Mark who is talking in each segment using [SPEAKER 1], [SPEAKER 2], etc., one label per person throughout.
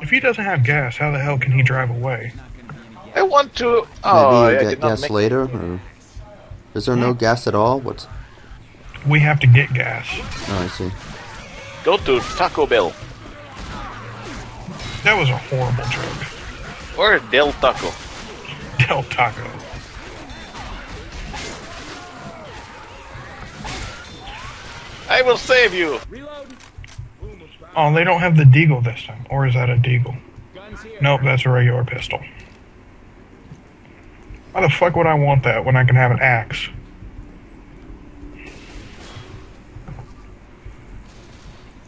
[SPEAKER 1] If he doesn't have gas, how the hell can he drive away?
[SPEAKER 2] I want to.
[SPEAKER 3] Oh, Maybe
[SPEAKER 2] Oh,
[SPEAKER 3] you
[SPEAKER 2] I
[SPEAKER 3] get
[SPEAKER 2] did not
[SPEAKER 3] gas
[SPEAKER 2] make.
[SPEAKER 3] later, or is there no gas at all? What's?
[SPEAKER 1] We have to get gas.
[SPEAKER 3] Oh, I see.
[SPEAKER 2] Go to Taco Bell
[SPEAKER 1] That was a horrible joke.
[SPEAKER 2] or Del Taco.
[SPEAKER 1] Del Taco.
[SPEAKER 2] I will save you.
[SPEAKER 1] Oh, they don't have the deagle this time. Or is that a deagle? Nope, that's a regular pistol. Why the fuck would I want that when I can have an axe?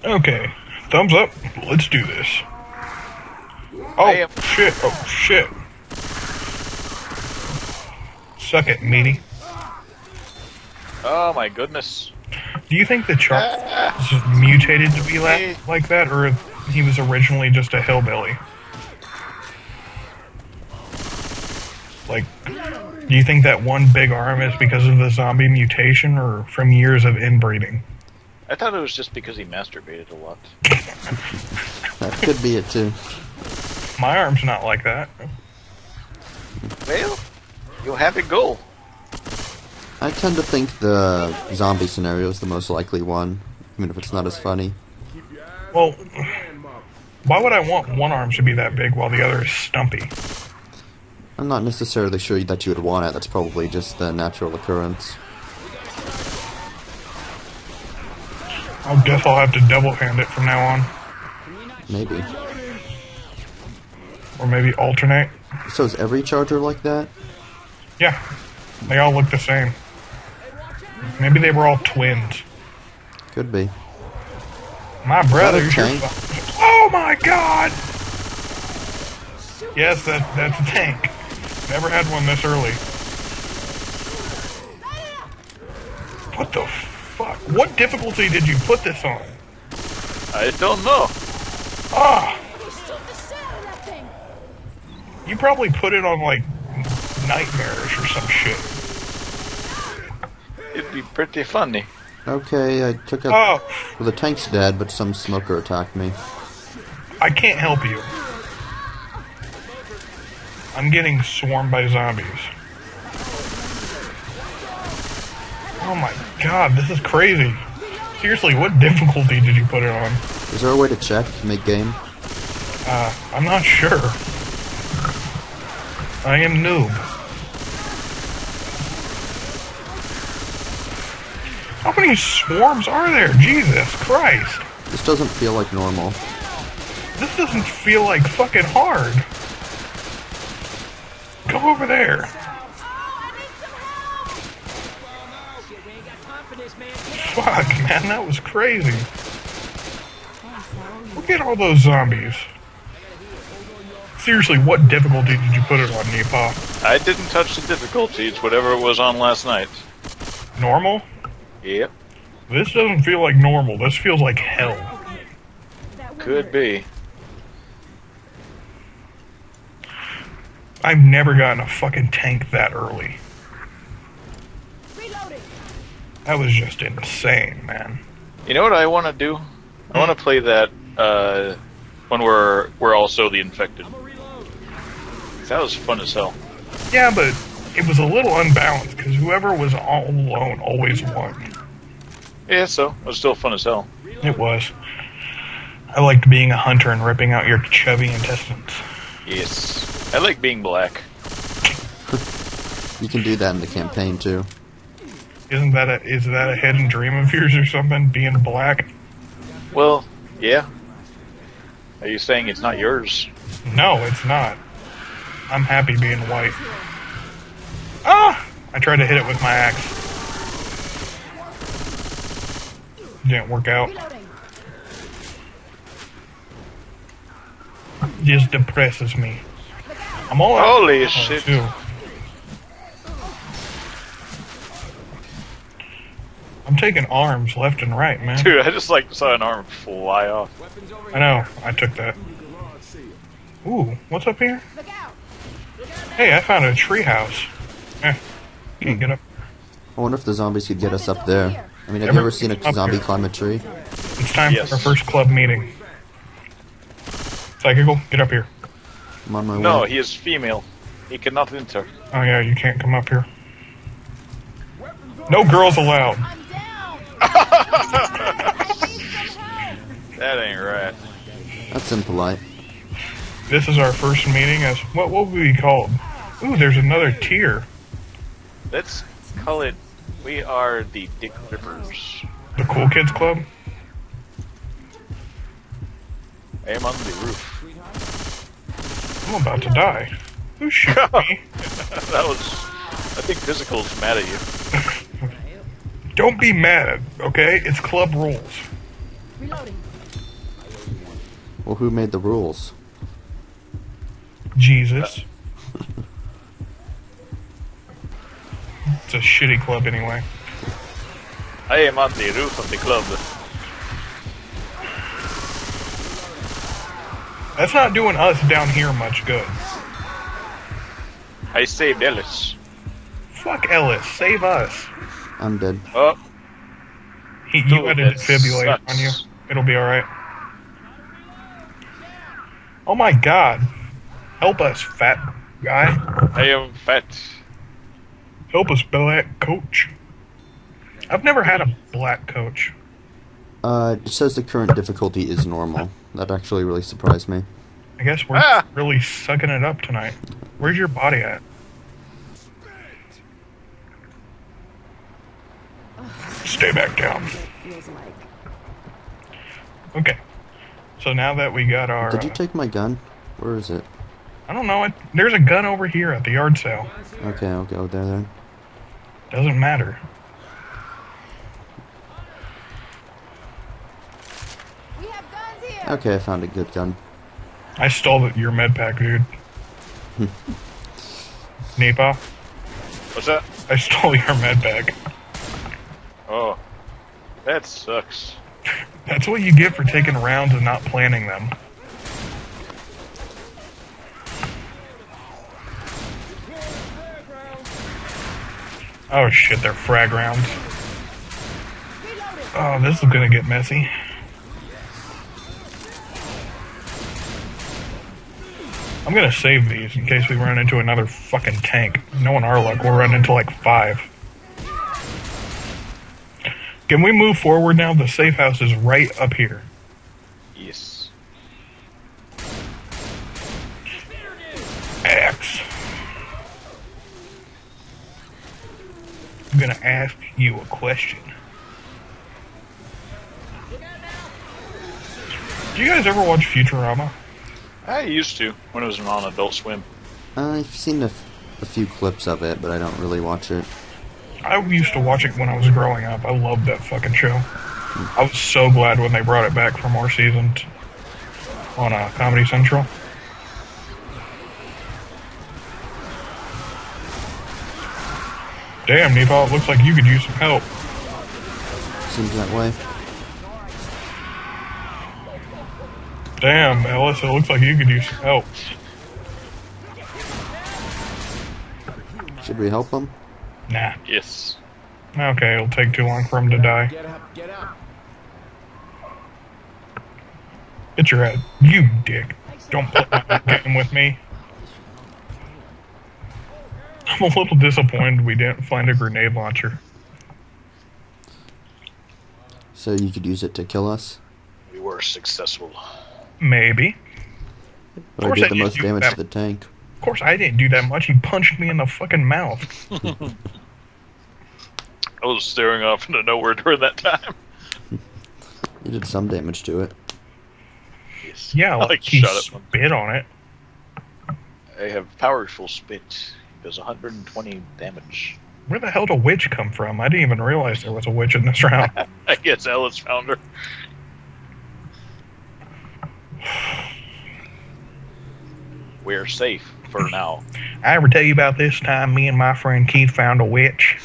[SPEAKER 1] Okay, thumbs up. Let's do this. Oh,
[SPEAKER 2] I um,
[SPEAKER 1] shit. Oh, shit. Suck it, meaty.
[SPEAKER 2] Oh my goodness.
[SPEAKER 1] Do you think the chart is just mutated to be la- like that, or he was originally just a hillbilly? Like, do you think that one big arm is because of the zombie mutation, or from years of inbreeding?
[SPEAKER 2] I thought it was just because he masturbated a lot.
[SPEAKER 3] That could be it too.
[SPEAKER 1] My arm's not like that.
[SPEAKER 2] Well, you have a goal.
[SPEAKER 3] I tend to think the zombie scenario is the most likely one, even if it's not as funny.
[SPEAKER 1] Well, why would I want one arm to be that big while the other is stumpy?
[SPEAKER 3] I'm not necessarily sure that you would want it. That's probably just the natural occurrence.
[SPEAKER 1] I guess I'll have to double hand it from now on,
[SPEAKER 3] Maybe.
[SPEAKER 1] or maybe alternate.
[SPEAKER 3] So is every charger like that?
[SPEAKER 1] Yeah, they all look the same. Maybe they were all twins.
[SPEAKER 3] Could be.
[SPEAKER 1] My brother's your Oh my god! Yes, that that's a tank. Never had one this early. What the fuck? What difficulty did you put this on?
[SPEAKER 2] I don't know.
[SPEAKER 1] Ah,
[SPEAKER 4] Shoot the shit out of that thing.
[SPEAKER 1] you probably put it on like nightmarish or some shit.
[SPEAKER 2] Be pretty funny.
[SPEAKER 3] Okay, I took a.
[SPEAKER 1] Oh,
[SPEAKER 3] Well, the tank's dead, but some smoker attacked me.
[SPEAKER 1] I can't help you. I'm getting swarmed by zombies. Oh my god, this is crazy. Seriously, what difficulty did you put it on?
[SPEAKER 3] Is there a way to check to make game?
[SPEAKER 1] Uh, I'm not sure. I am noob. How many swarms are there? Jesus Christ.
[SPEAKER 3] This doesn't feel like normal.
[SPEAKER 1] This doesn't feel like fucking hard. Go over there. Fuck, man, that was crazy. Look at all those zombies. Seriously, what difficulty did you put it on, NiPah?
[SPEAKER 2] I didn't touch the difficulty. It's whatever it was on last night.
[SPEAKER 1] Normal?
[SPEAKER 2] Yep,
[SPEAKER 1] This doesn't feel like normal. This feels like hell.
[SPEAKER 2] could be.
[SPEAKER 1] I've never gotten a fucking tank that early.
[SPEAKER 4] Reloading.
[SPEAKER 1] That was just insane, man.
[SPEAKER 2] You know what I want to do? I want to play that uh, when we're we're also the infected. That was fun as hell.
[SPEAKER 1] Yeah, but it was a little unbalanced because whoever was all alone always won.
[SPEAKER 2] Yeah, so it was still fun as hell.
[SPEAKER 1] It was. I liked being a hunter and ripping out your chubby intestines.
[SPEAKER 2] Yes, I like being black.
[SPEAKER 3] You can do that in the campaign too.
[SPEAKER 1] Isn't that a is that a hidden dream of yours or something? Being black?
[SPEAKER 2] Well, yeah. Are you saying it's not yours?
[SPEAKER 1] No, it's not. I'm happy being white. Ah! I tried to hit it with my axe. Didn't work out. Just depresses me. I'm all.
[SPEAKER 2] Holy
[SPEAKER 1] Oh,
[SPEAKER 2] shit!
[SPEAKER 1] too. I'm taking arms left and right, man.
[SPEAKER 2] Dude, I just like saw an arm fly off.
[SPEAKER 1] I know. I took that. Ooh, what's up here? Hey, I found a treehouse. Eh, can't get up.
[SPEAKER 3] I wonder if the zombies could get us up there. I mean, have
[SPEAKER 1] Ever-
[SPEAKER 3] you ever seen a zombie
[SPEAKER 1] here.
[SPEAKER 3] climb a tree?
[SPEAKER 1] It's time
[SPEAKER 2] Yes.
[SPEAKER 1] for our first club meeting. Sykikal, get up here.
[SPEAKER 3] I'm on my
[SPEAKER 2] No,
[SPEAKER 3] way.
[SPEAKER 2] he is female. He cannot enter.
[SPEAKER 1] Oh yeah, you can't come up here. No girls allowed.
[SPEAKER 4] I'm down. I need some help.
[SPEAKER 2] That ain't right.
[SPEAKER 3] That's impolite.
[SPEAKER 1] This is our first meeting as what what would we be called? Ooh, there's another tier.
[SPEAKER 2] Let's call it. We are the Dick Rippers.
[SPEAKER 1] The Cool Kids Club.
[SPEAKER 2] I am on the roof.
[SPEAKER 1] I'm about to die. Who shooting me?
[SPEAKER 2] that was. I think Sykikal's mad at you.
[SPEAKER 1] Don't be mad, okay? It's club rules.
[SPEAKER 4] Reloading.
[SPEAKER 3] Well, who made the rules?
[SPEAKER 1] Jesus. It's a shitty club anyway.
[SPEAKER 2] I am on the roof of the club.
[SPEAKER 1] That's not doing us down here much good.
[SPEAKER 2] I saved Ellis.
[SPEAKER 1] Fuck Ellis, save us.
[SPEAKER 3] I'm dead.
[SPEAKER 2] Oh,
[SPEAKER 1] He, you
[SPEAKER 2] Dude,
[SPEAKER 1] had a defibrillator on you. It'll be alright. Oh my god. Help us, fat guy.
[SPEAKER 2] I am fat.
[SPEAKER 1] Help us, black coach. I've never had a black coach.
[SPEAKER 3] Uh, it says the current difficulty is normal. That actually really surprised me.
[SPEAKER 1] I guess we're
[SPEAKER 2] Ah!
[SPEAKER 1] really sucking it up tonight. Where's your body at? Stay back down. Okay. So now that we got our.
[SPEAKER 3] Did you take my gun? Where is it?
[SPEAKER 1] I don't know. It, there's a gun over here at the yard sale.
[SPEAKER 3] Okay, I'll go there then.
[SPEAKER 1] Doesn't matter.
[SPEAKER 4] We have guns here.
[SPEAKER 3] Okay, I found a good gun.
[SPEAKER 1] I stole your med pack, dude. NiPah,
[SPEAKER 2] What's that?
[SPEAKER 1] I stole your med pack.
[SPEAKER 2] Oh, that sucks.
[SPEAKER 1] That's what you get for taking rounds and not planning them. Oh shit, they're frag rounds. Oh, this is gonna get messy. I'm gonna save these in case we run into another fucking tank. Knowing our luck, we'll run into like five. Can we move forward now? The safe house is right up here.
[SPEAKER 2] Yes.
[SPEAKER 1] I'm gonna ask you a question. Do you guys ever watch Futurama?
[SPEAKER 2] I used to when it was on Adult Swim.
[SPEAKER 3] I've seen a, f- a few clips of it, but I don't really watch it.
[SPEAKER 1] I used to watch it when I was growing up. I loved that fucking show. I was so glad when they brought it back for more seasons on uh, Comedy Central. Damn, NiPah, it looks like you could use some help.
[SPEAKER 3] Seems that way.
[SPEAKER 1] Damn, Ellis, it looks like you could use some help.
[SPEAKER 3] Should we help him?
[SPEAKER 1] Nah.
[SPEAKER 2] Yes.
[SPEAKER 1] Okay, it'll take too long for him to die.
[SPEAKER 5] Get up, get up.
[SPEAKER 1] Get your head. You dick. Don't play that game with me. I'm a little disappointed we didn't find a grenade launcher.
[SPEAKER 3] So you could use it to kill us?
[SPEAKER 2] We were successful.
[SPEAKER 1] Maybe.
[SPEAKER 3] But I did the
[SPEAKER 1] did
[SPEAKER 3] most damage to the tank.
[SPEAKER 1] Of course, I didn't do that much. He punched me in the fucking mouth.
[SPEAKER 2] I was staring off into nowhere during that time.
[SPEAKER 3] You did some damage to it.
[SPEAKER 2] Yes.
[SPEAKER 1] Yeah, like
[SPEAKER 2] like
[SPEAKER 1] he
[SPEAKER 2] shot at one.
[SPEAKER 1] spit on it.
[SPEAKER 2] I have powerful spit. Does 120 damage.
[SPEAKER 1] Where the hell did a witch come from? I didn't even realize there was a witch in this round.
[SPEAKER 2] I guess Ellis found her. We're safe for now.
[SPEAKER 1] I ever tell you about this time me and my friend Keith found a witch?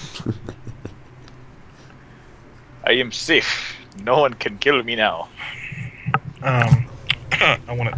[SPEAKER 2] I am safe. No one can kill me now.
[SPEAKER 1] Um, I want to